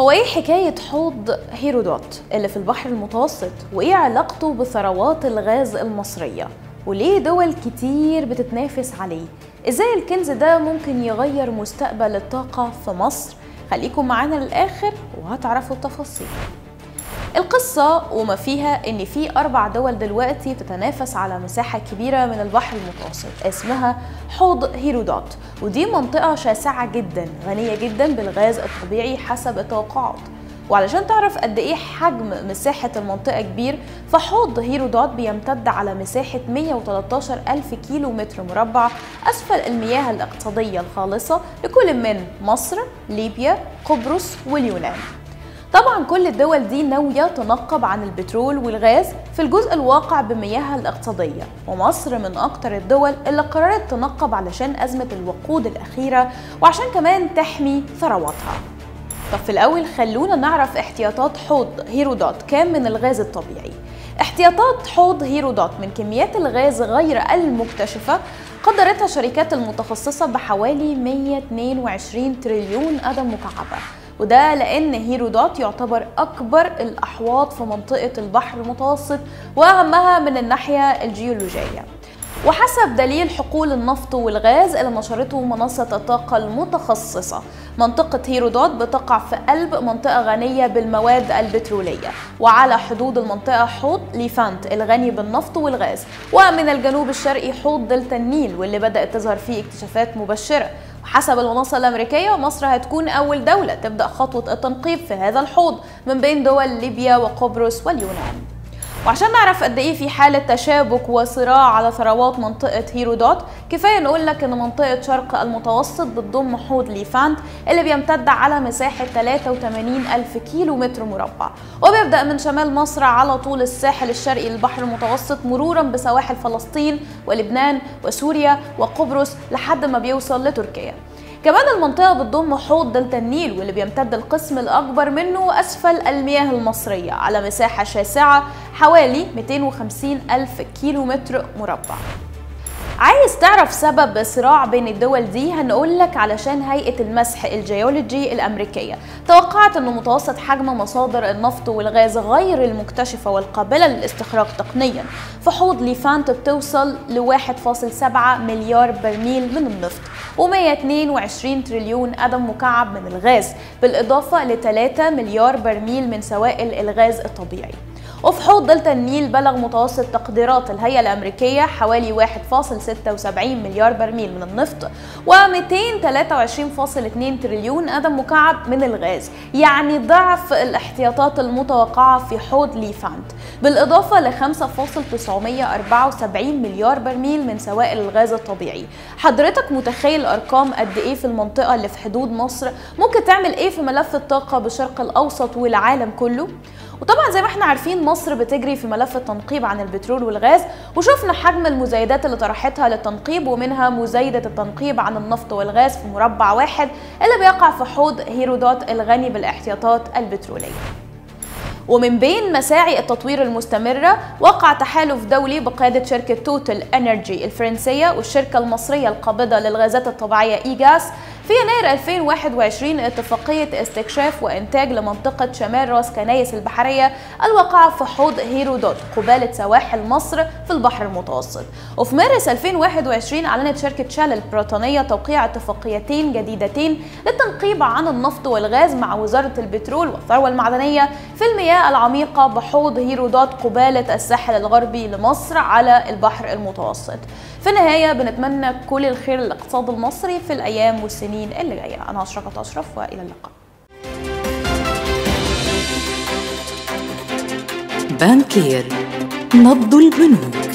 هو إيه حكاية حوض هيرودوت اللي في البحر المتوسط؟ وإيه علاقته بثروات الغاز المصرية؟ وليه دول كتير بتتنافس عليه؟ إزاي الكنز ده ممكن يغير مستقبل الطاقة في مصر؟ خليكم معانا للآخر وهتعرفوا التفاصيل. القصة وما فيها إن في أربع دول دلوقتي بتتنافس على مساحة كبيرة من البحر المتوسط اسمها حوض هيرودوت. ودي منطقة شاسعة جدا غنية جدا بالغاز الطبيعي حسب التوقعات. وعلشان تعرف قد إيه حجم مساحة المنطقة كبير فحوض هيرودوت بيمتد على مساحة 113 ألف كيلو متر مربع أسفل المياه الاقتصادية الخالصة لكل من مصر، ليبيا، قبرص واليونان. طبعا كل الدول دي ناوية تنقب عن البترول والغاز في الجزء الواقع بمياهها الاقتصادية ومصر من أكتر الدول اللي قررت تنقب علشان أزمة الوقود الأخيرة وعشان كمان تحمي ثرواتها. طب في الأول خلونا نعرف احتياطات حوض هيرودوت كام من الغاز الطبيعي. احتياطات حوض هيرودوت من كميات الغاز غير المكتشفة قدرتها الشركات المتخصصة بحوالي 122 تريليون قدم مكعبة. وده لأن هيرودوت يعتبر أكبر الأحواض في منطقة البحر المتوسط وأهمها من الناحية الجيولوجية. وحسب دليل حقول النفط والغاز اللي نشرته منصة الطاقة المتخصصة منطقة هيرودوت بتقع في قلب منطقة غنية بالمواد البترولية وعلى حدود المنطقة حوض ليفانت الغني بالنفط والغاز ومن الجنوب الشرقي حوض دلتا النيل واللي بدأت تظهر فيه اكتشافات مبشرة. وحسب المنصة الأمريكية مصر هتكون أول دولة تبدأ خطوة التنقيب في هذا الحوض من بين دول ليبيا وقبرص واليونان. وعشان نعرف قد إيه في حالة تشابك وصراع على ثروات منطقة هيرودوت كفاية نقول لك إن منطقة شرق المتوسط بتضم حوض ليفانت اللي بيمتد على مساحة 83 ألف كيلو متر مربع وبيبدأ من شمال مصر على طول الساحل الشرقي للبحر المتوسط مرورا بسواحل فلسطين ولبنان وسوريا وقبرص لحد ما بيوصل لتركيا. كمان المنطقة بتضم حوض دلتا النيل واللي بيمتد القسم الأكبر منه أسفل المياه المصرية على مساحة شاسعة حوالي 250 ألف كيلو متر مربع. عايز تعرف سبب الصراع بين الدول دي؟ هنقول لك علشان هيئة المسح الجيولوجي الأمريكية. توقعت أن متوسط حجم مصادر النفط والغاز غير المكتشفة والقابلة للاستخراج تقنيا. في حوض ليفانت بتوصل ل 1.7 مليار برميل من النفط و122 تريليون قدم مكعب من الغاز بالإضافة ل 3 مليار برميل من سوائل الغاز الطبيعي. وفي حوض دلتا النيل بلغ متوسط تقديرات الهيئة الأمريكية حوالي 1.76 مليار برميل من النفط و223.2 تريليون قدم مكعب من الغاز يعني ضعف الاحتياطات المتوقعة في حوض ليفانت. بالإضافة ل 5.974 مليار برميل من سوائل الغاز الطبيعي. حضرتك متخيل أرقام قد إيه في المنطقة اللي في حدود مصر؟ ممكن تعمل إيه في ملف الطاقة بالشرق الأوسط والعالم كله؟ وطبعا زي ما إحنا عارفين مصر بتجري في ملف التنقيب عن البترول والغاز وشفنا حجم المزايدات اللي طرحتها للتنقيب ومنها مزايدة التنقيب عن النفط والغاز في مربع واحد اللي بيقع في حوض هيرودوت الغني بالاحتياطات البترولية. ومن بين مساعي التطوير المستمرة وقع تحالف دولي بقيادة شركة توتال انرجي الفرنسية والشركة المصرية القابضة للغازات الطبيعية إيجاس في يناير 2021 اتفاقية استكشاف وإنتاج لمنطقة شمال راس كنايس البحرية الواقعة في حوض هيرودوت قبالة سواحل مصر في البحر المتوسط. وفي مارس 2021 أعلنت شركة شال البريطانية توقيع اتفاقيتين جديدتين للتنقيب عن النفط والغاز مع وزارة البترول والثروة المعدنية في المياه العميقة بحوض هيرودوت قبالة الساحل الغربي لمصر على البحر المتوسط. في النهاية بنتمنى كل الخير للاقتصاد المصري في الأيام والسنين اللي جاية أنا أشرقت أشرف وإلى اللقاء. بانكير نبض البنوك.